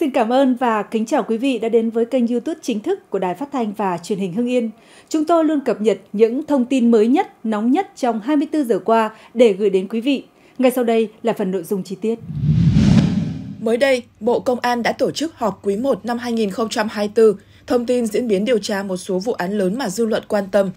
Xin cảm ơn và kính chào quý vị đã đến với kênh YouTube chính thức của Đài Phát thanh và Truyền hình Hưng Yên. Chúng tôi luôn cập nhật những thông tin mới nhất, nóng nhất trong 24 giờ qua để gửi đến quý vị. Ngay sau đây là phần nội dung chi tiết. Mới đây, Bộ Công an đã tổ chức họp quý 1 năm 2024, thông tin diễn biến điều tra một số vụ án lớn mà dư luận quan tâm.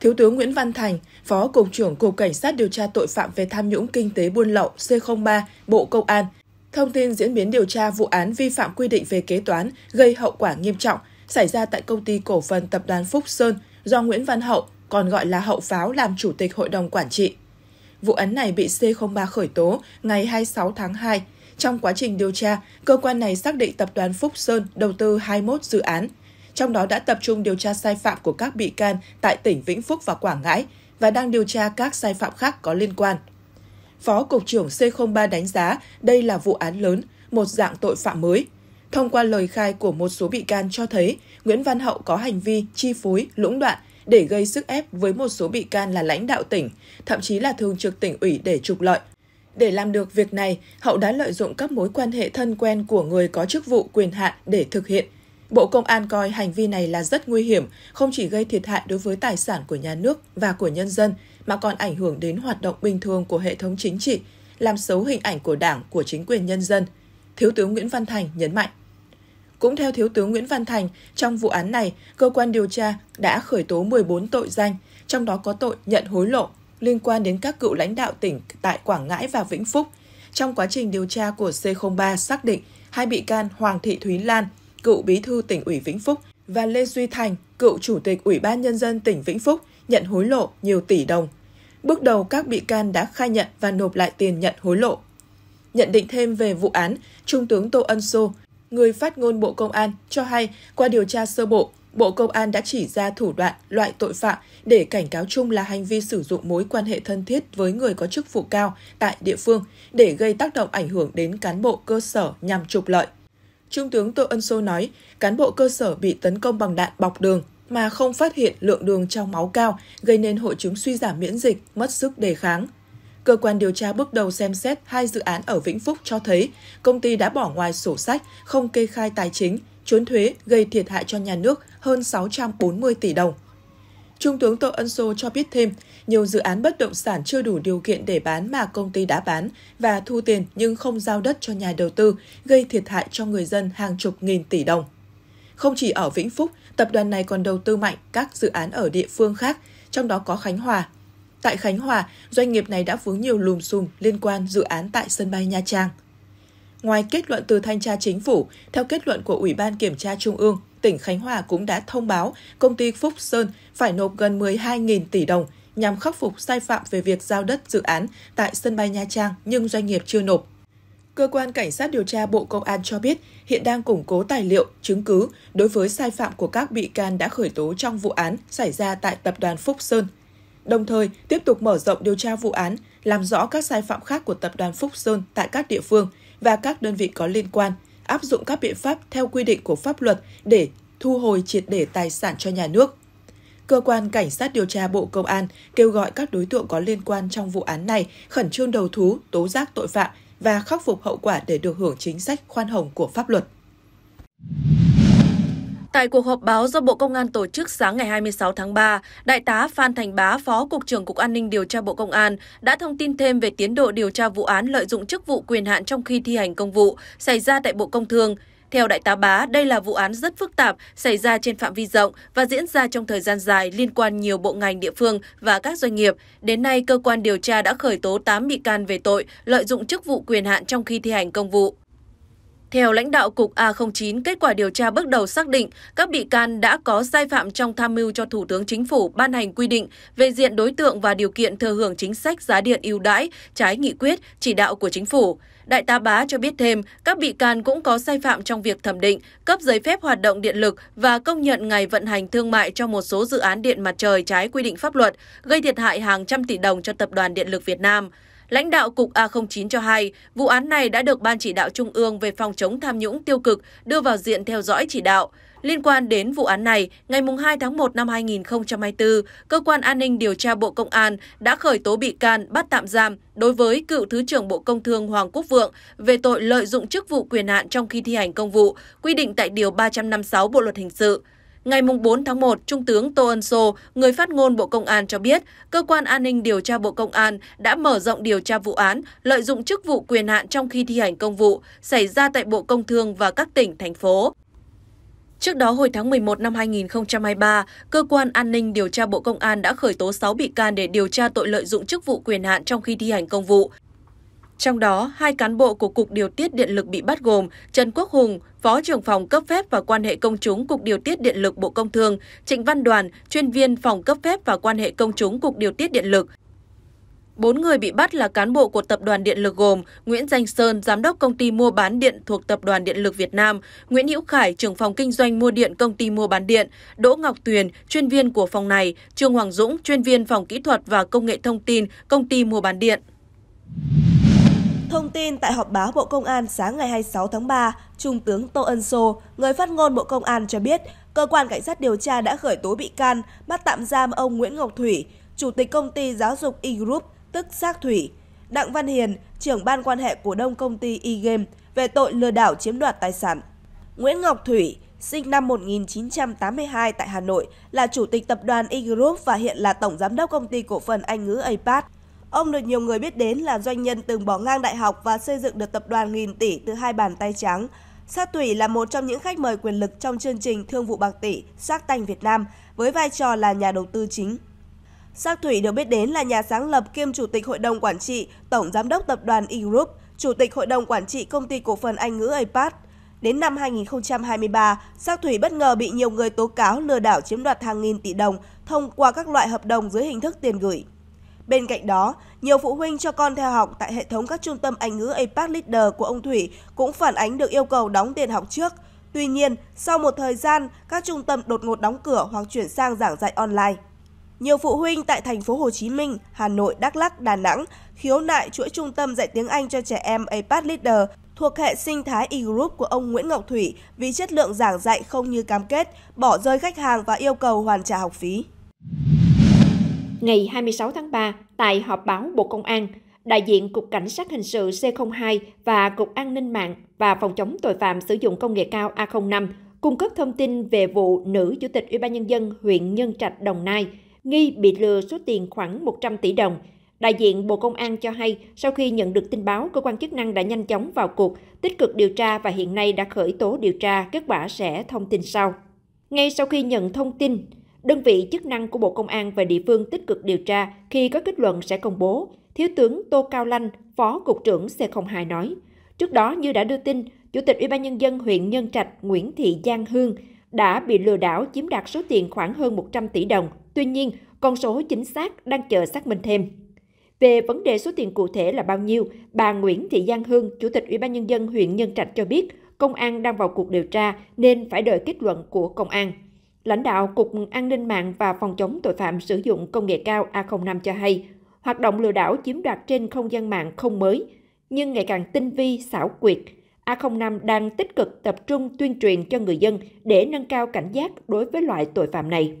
Thiếu tướng Nguyễn Văn Thành, Phó Cục trưởng Cục Cảnh sát điều tra tội phạm về tham nhũng kinh tế buôn lậu C03, Bộ Công an, thông tin diễn biến điều tra vụ án vi phạm quy định về kế toán gây hậu quả nghiêm trọng xảy ra tại công ty cổ phần tập đoàn Phúc Sơn do Nguyễn Văn Hậu, còn gọi là Hậu Pháo làm chủ tịch hội đồng quản trị. Vụ án này bị C03 khởi tố ngày 26 tháng 2. Trong quá trình điều tra, cơ quan này xác định tập đoàn Phúc Sơn đầu tư 21 dự án, trong đó đã tập trung điều tra sai phạm của các bị can tại tỉnh Vĩnh Phúc và Quảng Ngãi và đang điều tra các sai phạm khác có liên quan. Phó Cục trưởng C03 đánh giá đây là vụ án lớn, một dạng tội phạm mới. Thông qua lời khai của một số bị can cho thấy Nguyễn Văn Hậu có hành vi chi phối, lũng đoạn để gây sức ép với một số bị can là lãnh đạo tỉnh, thậm chí là thường trực tỉnh ủy để trục lợi. Để làm được việc này, Hậu đã lợi dụng các mối quan hệ thân quen của người có chức vụ quyền hạn để thực hiện. Bộ Công an coi hành vi này là rất nguy hiểm, không chỉ gây thiệt hại đối với tài sản của nhà nước và của nhân dân, mà còn ảnh hưởng đến hoạt động bình thường của hệ thống chính trị, làm xấu hình ảnh của Đảng, của chính quyền nhân dân. Thiếu tướng Nguyễn Văn Thành nhấn mạnh. Cũng theo Thiếu tướng Nguyễn Văn Thành, trong vụ án này, cơ quan điều tra đã khởi tố 14 tội danh, trong đó có tội nhận hối lộ liên quan đến các cựu lãnh đạo tỉnh tại Quảng Ngãi và Vĩnh Phúc. Trong quá trình điều tra của C03 xác định hai bị can Hoàng Thị Thúy Lan, cựu bí thư tỉnh ủy Vĩnh Phúc và Lê Duy Thành, cựu chủ tịch Ủy ban Nhân dân tỉnh Vĩnh Phúc nhận hối lộ nhiều tỷ đồng. Bước đầu các bị can đã khai nhận và nộp lại tiền nhận hối lộ. Nhận định thêm về vụ án, Trung tướng Tô Ân Sô, người phát ngôn Bộ Công an, cho hay qua điều tra sơ bộ, Bộ Công an đã chỉ ra thủ đoạn, loại tội phạm để cảnh cáo chung là hành vi sử dụng mối quan hệ thân thiết với người có chức vụ cao tại địa phương để gây tác động ảnh hưởng đến cán bộ cơ sở nhằm trục lợi. Trung tướng Tô Ân Sô nói, cán bộ cơ sở bị tấn công bằng đạn bọc đường mà không phát hiện lượng đường trong máu cao, gây nên hội chứng suy giảm miễn dịch, mất sức đề kháng. Cơ quan điều tra bước đầu xem xét hai dự án ở Vĩnh Phúc cho thấy công ty đã bỏ ngoài sổ sách, không kê khai tài chính, trốn thuế gây thiệt hại cho nhà nước hơn 640 tỷ đồng. Trung tướng Tô Ân Sô cho biết thêm, nhiều dự án bất động sản chưa đủ điều kiện để bán mà công ty đã bán và thu tiền nhưng không giao đất cho nhà đầu tư, gây thiệt hại cho người dân hàng chục nghìn tỷ đồng. Không chỉ ở Vĩnh Phúc, tập đoàn này còn đầu tư mạnh các dự án ở địa phương khác, trong đó có Khánh Hòa. Tại Khánh Hòa, doanh nghiệp này đã vướng nhiều lùm xùm liên quan dự án tại sân bay Nha Trang. Ngoài kết luận từ thanh tra chính phủ, theo kết luận của Ủy ban Kiểm tra Trung ương, tỉnh Khánh Hòa cũng đã thông báo công ty Phúc Sơn phải nộp gần 12.000 tỷ đồng nhằm khắc phục sai phạm về việc giao đất dự án tại sân bay Nha Trang nhưng doanh nghiệp chưa nộp. Cơ quan Cảnh sát điều tra Bộ Công an cho biết hiện đang củng cố tài liệu, chứng cứ đối với sai phạm của các bị can đã khởi tố trong vụ án xảy ra tại tập đoàn Phúc Sơn. Đồng thời, tiếp tục mở rộng điều tra vụ án, làm rõ các sai phạm khác của tập đoàn Phúc Sơn tại các địa phương và các đơn vị có liên quan, áp dụng các biện pháp theo quy định của pháp luật để thu hồi triệt để tài sản cho nhà nước. Cơ quan Cảnh sát điều tra Bộ Công an kêu gọi các đối tượng có liên quan trong vụ án này khẩn trương đầu thú, tố giác tội phạm và khắc phục hậu quả để được hưởng chính sách khoan hồng của pháp luật. Tại cuộc họp báo do Bộ Công an tổ chức sáng ngày 26 tháng 3, Đại tá Phan Thành Bá, Phó Cục trưởng Cục An ninh điều tra Bộ Công an đã thông tin thêm về tiến độ điều tra vụ án lợi dụng chức vụ quyền hạn trong khi thi hành công vụ xảy ra tại Bộ Công Thương. Theo Đại tá Bá, đây là vụ án rất phức tạp, xảy ra trên phạm vi rộng và diễn ra trong thời gian dài liên quan nhiều bộ ngành địa phương và các doanh nghiệp. Đến nay, cơ quan điều tra đã khởi tố 8 bị can về tội lợi dụng chức vụ quyền hạn trong khi thi hành công vụ. Theo lãnh đạo Cục A09, kết quả điều tra bước đầu xác định các bị can đã có sai phạm trong tham mưu cho Thủ tướng Chính phủ ban hành quy định về diện đối tượng và điều kiện thừa hưởng chính sách giá điện ưu đãi, trái nghị quyết, chỉ đạo của Chính phủ. Đại tá Bá cho biết thêm, các bị can cũng có sai phạm trong việc thẩm định, cấp giấy phép hoạt động điện lực và công nhận ngày vận hành thương mại cho một số dự án điện mặt trời trái quy định pháp luật, gây thiệt hại hàng trăm tỷ đồng cho Tập đoàn Điện lực Việt Nam. Lãnh đạo Cục A09 cho hay, vụ án này đã được Ban chỉ đạo Trung ương về phòng chống tham nhũng tiêu cực đưa vào diện theo dõi chỉ đạo. Liên quan đến vụ án này, ngày 2 tháng 1 năm 2024, Cơ quan An ninh Điều tra Bộ Công an đã khởi tố bị can bắt tạm giam đối với cựu Thứ trưởng Bộ Công Thương Hoàng Quốc Vượng về tội lợi dụng chức vụ quyền hạn trong khi thi hành công vụ, quy định tại Điều 356 Bộ Luật Hình sự. Ngày 4 tháng 1, Trung tướng Tô Ân Sô, người phát ngôn Bộ Công an cho biết, Cơ quan An ninh Điều tra Bộ Công an đã mở rộng điều tra vụ án lợi dụng chức vụ quyền hạn trong khi thi hành công vụ xảy ra tại Bộ Công Thương và các tỉnh, thành phố. Trước đó, hồi tháng 11 năm 2023, Cơ quan An ninh Điều tra Bộ Công an đã khởi tố 6 bị can để điều tra tội lợi dụng chức vụ quyền hạn trong khi thi hành công vụ. Trong đó, hai cán bộ của Cục Điều tiết Điện lực bị bắt gồm Trần Quốc Hùng, Phó trưởng phòng cấp phép và quan hệ công chúng Cục Điều tiết Điện lực Bộ Công Thương, Trịnh Văn Đoàn, chuyên viên phòng cấp phép và quan hệ công chúng Cục Điều tiết Điện lực, Bốn người bị bắt là cán bộ của Tập đoàn Điện lực gồm Nguyễn Danh Sơn, Giám đốc công ty mua bán điện thuộc Tập đoàn Điện lực Việt Nam, Nguyễn Hữu Khải, trưởng phòng kinh doanh mua điện công ty mua bán điện, Đỗ Ngọc Tuyền, chuyên viên của phòng này, Trương Hoàng Dũng, chuyên viên phòng kỹ thuật và công nghệ thông tin, công ty mua bán điện. Thông tin tại họp báo Bộ Công an sáng ngày 26 tháng 3, Trung tướng Tô Ân Sô, người phát ngôn Bộ Công an cho biết, cơ quan cảnh sát điều tra đã khởi tố bị can, bắt tạm giam ông Nguyễn Ngọc Thủy, chủ tịch công ty giáo dục E Group tức Xác Thủy, Đặng Văn Hiền, trưởng ban quan hệ cổ đông công ty E-Game về tội lừa đảo chiếm đoạt tài sản. Nguyễn Ngọc Thủy, sinh năm 1982 tại Hà Nội, là chủ tịch tập đoàn E-Group và hiện là tổng giám đốc công ty cổ phần Anh ngữ APAT. Ông được nhiều người biết đến là doanh nhân từng bỏ ngang đại học và xây dựng được tập đoàn nghìn tỷ từ hai bàn tay trắng. Sát Thủy là một trong những khách mời quyền lực trong chương trình Thương vụ bạc tỷ Sát Tanh Việt Nam với vai trò là nhà đầu tư chính. Sát Thủy được biết đến là nhà sáng lập kiêm chủ tịch hội đồng quản trị, tổng giám đốc tập đoàn E Group, chủ tịch hội đồng quản trị công ty cổ phần Anh ngữ APAT. Đến năm 2023, Sắc Thủy bất ngờ bị nhiều người tố cáo lừa đảo chiếm đoạt hàng nghìn tỷ đồng thông qua các loại hợp đồng dưới hình thức tiền gửi. Bên cạnh đó, nhiều phụ huynh cho con theo học tại hệ thống các trung tâm Anh ngữ APAC Leader của ông Thủy cũng phản ánh được yêu cầu đóng tiền học trước. Tuy nhiên, sau một thời gian, các trung tâm đột ngột đóng cửa hoặc chuyển sang giảng dạy online. Nhiều phụ huynh tại thành phố Hồ Chí Minh, Hà Nội, Đắk Lắk, Đà Nẵng khiếu nại chuỗi trung tâm dạy tiếng Anh cho trẻ em APAT Leader thuộc hệ sinh thái e-group của ông Nguyễn Ngọc Thủy vì chất lượng giảng dạy không như cam kết, bỏ rơi khách hàng và yêu cầu hoàn trả học phí. Ngày 26 tháng 3, tại họp báo Bộ Công an, đại diện Cục Cảnh sát Hình sự C02 và Cục An ninh mạng và Phòng chống tội phạm sử dụng công nghệ cao A05 cung cấp thông tin về vụ nữ Chủ tịch Ủy ban Nhân dân huyện Nhân Trạch, Đồng Nai – nghi bị lừa số tiền khoảng 100 tỷ đồng. Đại diện Bộ Công an cho hay, sau khi nhận được tin báo, cơ quan chức năng đã nhanh chóng vào cuộc, tích cực điều tra và hiện nay đã khởi tố điều tra, kết quả sẽ thông tin sau. Ngay sau khi nhận thông tin, đơn vị chức năng của Bộ Công an và địa phương tích cực điều tra khi có kết luận sẽ công bố. Thiếu tướng Tô Cao Lanh, Phó Cục trưởng C02 nói. Trước đó, như đã đưa tin, Chủ tịch Ủy ban Nhân dân huyện Nhân Trạch Nguyễn Thị Giang Hương đã bị lừa đảo chiếm đoạt số tiền khoảng hơn 100 tỷ đồng. Tuy nhiên, con số chính xác đang chờ xác minh thêm. Về vấn đề số tiền cụ thể là bao nhiêu, bà Nguyễn Thị Giang Hương, Chủ tịch Ủy ban Nhân dân huyện Nhân Trạch cho biết, công an đang vào cuộc điều tra nên phải đợi kết luận của công an. Lãnh đạo Cục An ninh mạng và Phòng chống tội phạm sử dụng công nghệ cao A05 cho hay, hoạt động lừa đảo chiếm đoạt trên không gian mạng không mới, nhưng ngày càng tinh vi, xảo quyệt. A05 đang tích cực tập trung tuyên truyền cho người dân để nâng cao cảnh giác đối với loại tội phạm này.